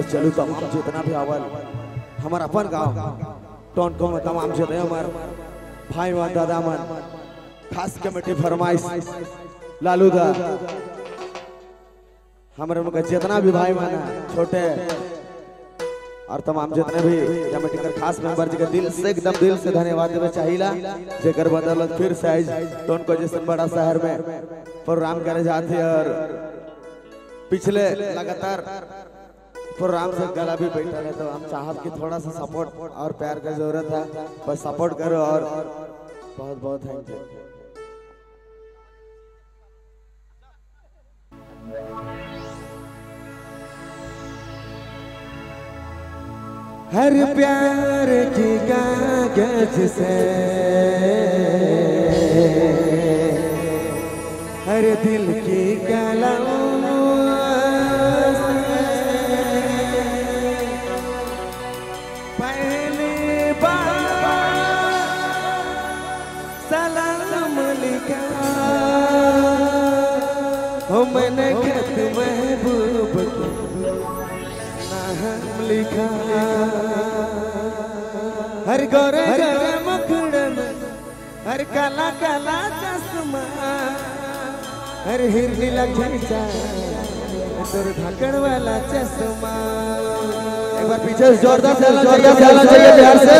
और चलू तमाम जितना भी आवल। हमार अपन गाँव। टोन को में तमाम जितने हमार भाई वन दादा मन। खास कमेटी फरमाइश। लालू दा। हमारे उनका जितना भी भाई मान छोटे। और तमाम जितने भी कमेटी कर खास मेंबर जी के दिल से, एकदम दिल से धन्यवाद देवे चाहिला। जेकर बदौलत फिर से आज टोन को जैसे बड़ा शहर में प्रोग्राम करे जाते और पिछले लगातार प्रोग्राम से गला भी बैठा है तो हम चाहत की थोड़ा सा सपोर्ट और प्यार का ज़रूरत है, बस सपोर्ट करो और बहुत बहुत थैंक यू हर प्यार की कागज़ से, हर दिल की कलम सलाम लिखा। हो मैंने खत महबूब नाम लिखा। हर गोरे गोरे मुखड़े में हर काला काला चश्मा हर हिरनी तोर ढाकण वाला चश्मा। एक बार पीछे जोरदार से जोरदार से चाहिए बिहार से।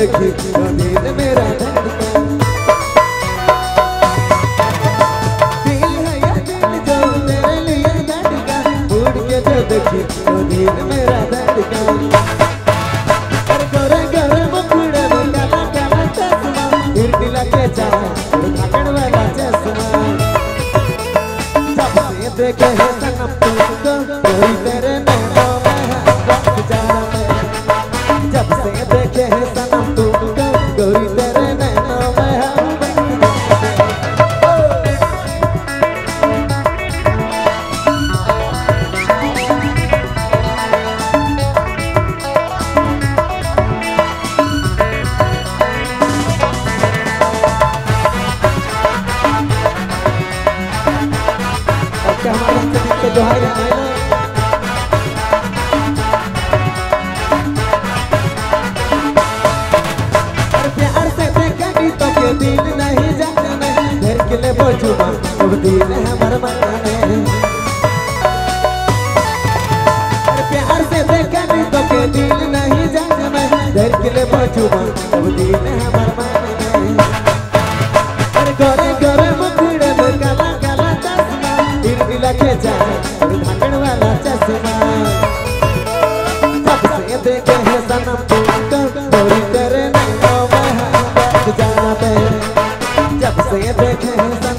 देखी दिल मेरा धड़का दिल दिल के देखी तो दिल मेरा धड़का अरे गोरे गोरे मुखड़े में काला काला चश्मा हिरनी लगे जा ढाकण वाला चश्मा जब से देखे के बोझुमा अब दिल हमर मनाने प्यार से देखी तो के दिल नहीं जाने घर के लिए बोझुमा अब दिल हमर मनाने अरे गोरे गोरे मुखड़े में काला काला चश्मा हिरनी लगे जाए। I can't it.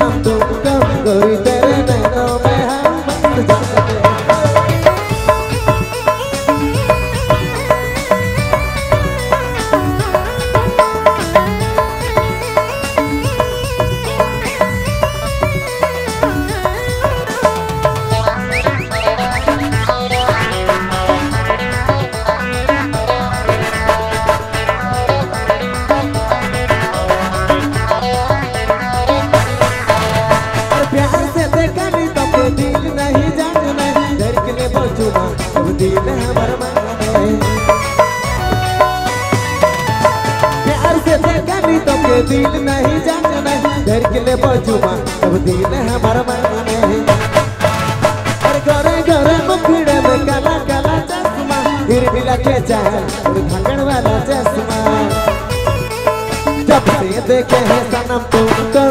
के दिल नहीं जाने घर के ले बजुमा सब दिल हमार माने अरे घरे घरे मुखड़े में काला काला चश्मा, फिर भी लगे चाहे और वाला चश्मा। जब से देखे हैं सनम तुमको